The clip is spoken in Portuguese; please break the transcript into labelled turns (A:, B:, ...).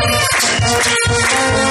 A: Música